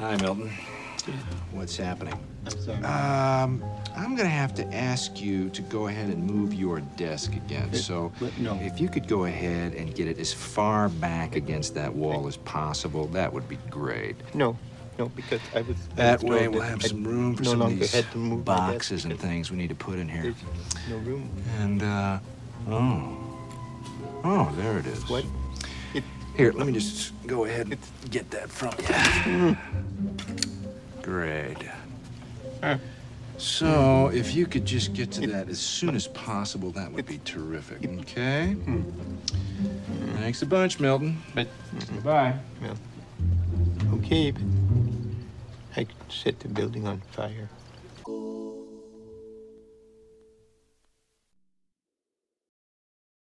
Hi, Milton. What's happening? I'm sorry. Um, I'm gonna have to ask you to go ahead and move your desk again. So, no. if you could go ahead and get it as far back against that wall as possible, that would be great. no, no, because I was. I That was way, we'll have some room for no some of these to boxes and things we need to put in here. No room. And, uh, oh. Oh, there it is. What? It, Here, let me just go ahead and get that from you. Great. uh, So, if you could just get to that as soon as possible, that would be terrific, okay? Thanks a bunch, Milton. but Goodbye. well, okay, but I could set the building on fire.